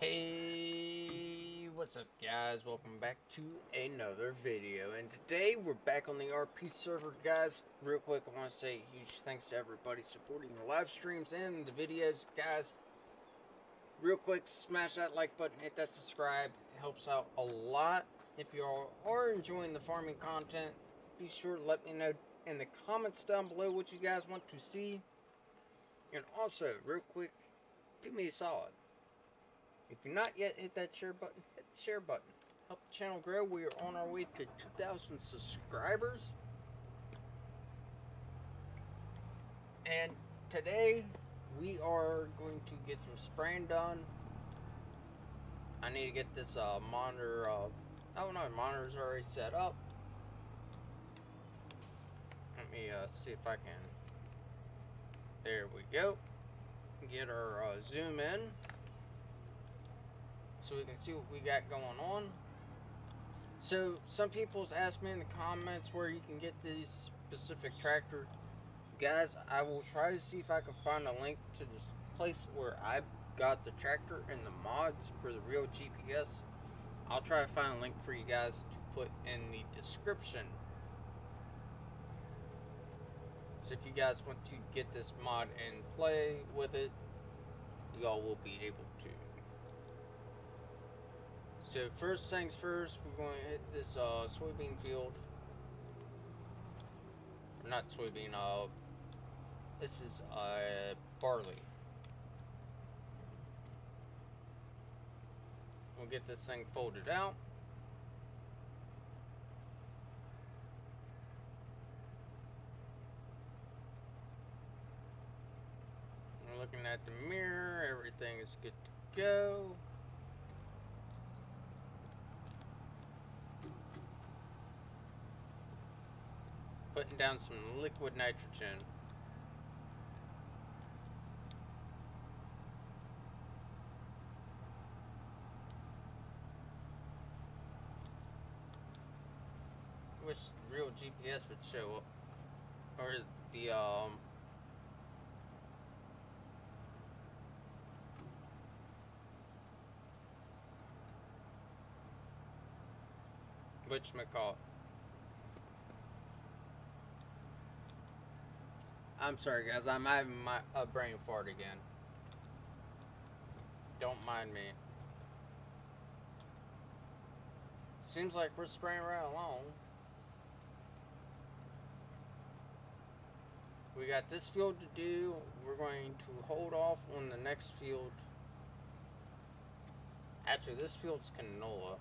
Hey, what's up guys? Welcome back to another video. And today we're back on the RP server, guys. Real quick, I want to say huge thanks to everybody supporting the live streams and the videos, guys. Real quick, smash that like button, hit that subscribe. It helps out a lot. If you all are enjoying the farming content, be sure to let me know in the comments down below what you guys want to see. And also, real quick, do me a solid if you're not yet, hit that share button. Hit the share button. Help the channel grow. We are on our way to 2,000 subscribers. And today, we are going to get some spraying done. I need to get this uh, monitor. Uh, oh no, monitor's already set up. Let me uh, see if I can. There we go. Get our uh, zoom in so we can see what we got going on. So some people's asked me in the comments where you can get this specific tractor. Guys, I will try to see if I can find a link to this place where I got the tractor and the mods for the real GPS. I'll try to find a link for you guys to put in the description. So if you guys want to get this mod and play with it, y'all will be able to. So first things first, we're going to hit this uh, soybean field. Not soybean, uh, this is uh, barley. We'll get this thing folded out. We're looking at the mirror, everything is good to go. Putting down some liquid nitrogen. Wish real GPS would show up. Or the, um... Which McCall. I'm sorry, guys. I'm having my a brain fart again. Don't mind me. Seems like we're spraying right along. We got this field to do. We're going to hold off on the next field. Actually, this field's canola.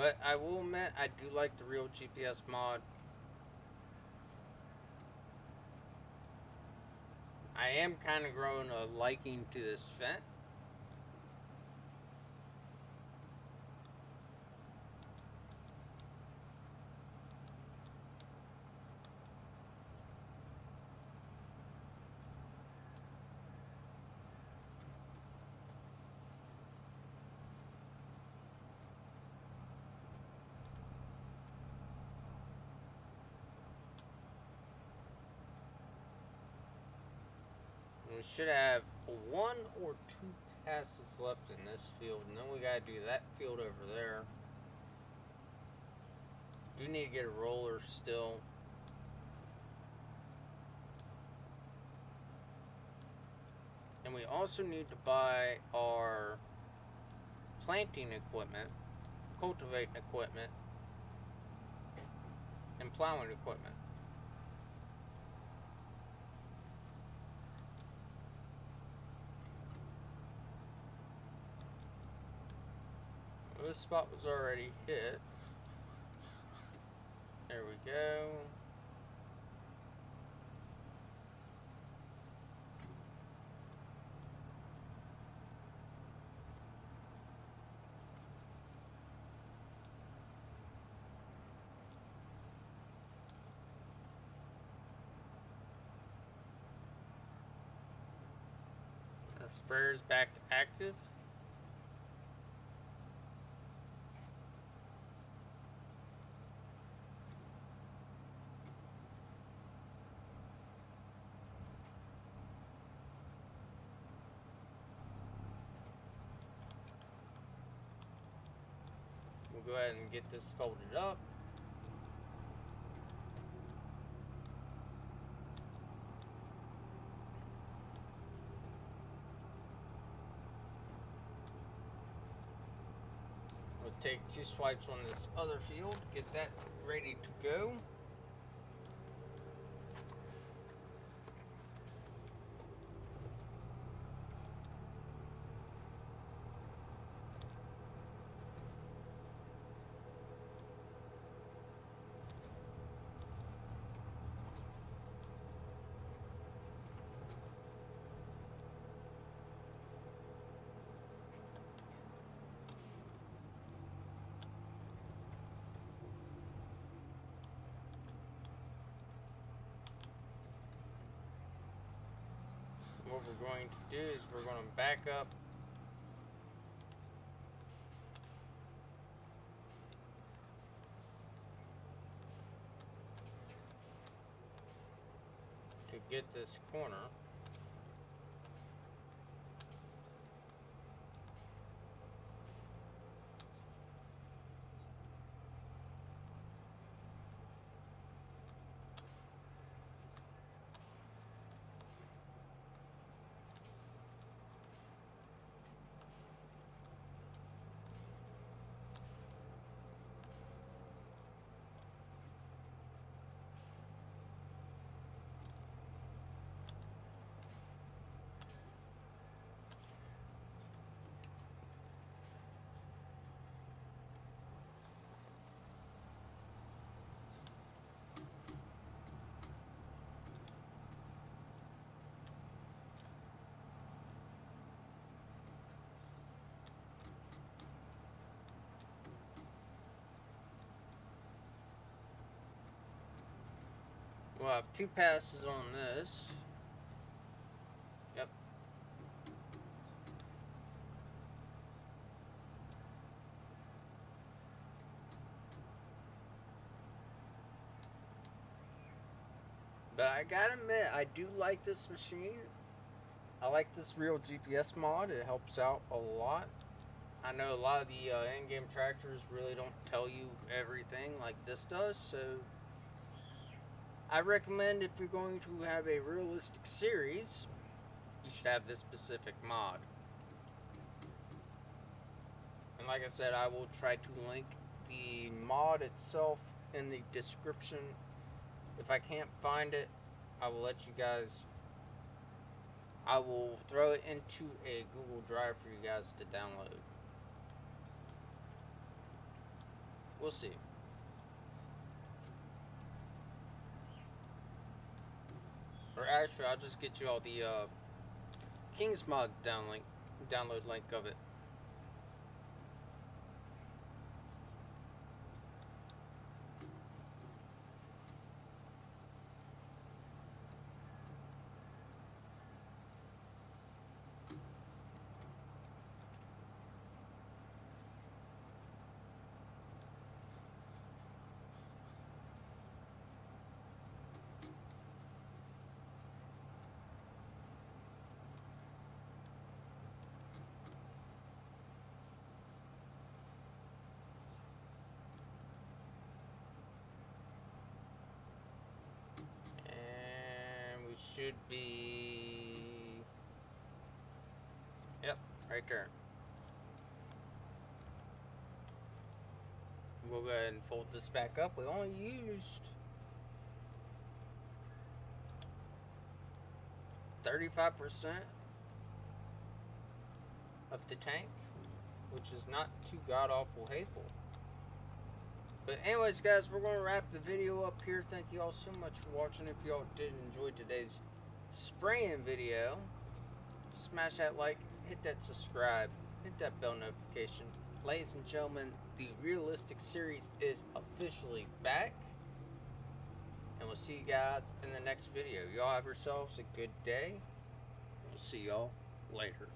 But I will admit, I do like the real GPS mod. I am kind of growing a liking to this Fendt. We should have one or two passes left in this field, and then we gotta do that field over there. Do need to get a roller still. And we also need to buy our planting equipment, cultivating equipment, and plowing equipment. this spot was already hit. There we go. Our sprayer's back to active. We'll go ahead and get this folded up. We'll take two swipes on this other field, get that ready to go. What we're going to do is we're going to back up. To get this corner We'll have two passes on this. Yep. But I gotta admit, I do like this machine. I like this real GPS mod. It helps out a lot. I know a lot of the uh, in-game tractors really don't tell you everything like this does, so I recommend if you're going to have a realistic series, you should have this specific mod. And like I said, I will try to link the mod itself in the description. If I can't find it, I will let you guys I will throw it into a Google Drive for you guys to download. We'll see. Or actually, I'll just get you all the uh, King's Mod download link of it. And we should be. Yep, right there. We'll go ahead and fold this back up. We only used 35% of the tank, which is not too god awful hateful. But anyways, guys, we're going to wrap the video up here. Thank you all so much for watching. If y'all did enjoy today's spraying video, smash that like, hit that subscribe, hit that bell notification. Ladies and gentlemen, the Realistic Series is officially back. And we'll see you guys in the next video. Y'all have yourselves a good day. We'll see y'all later.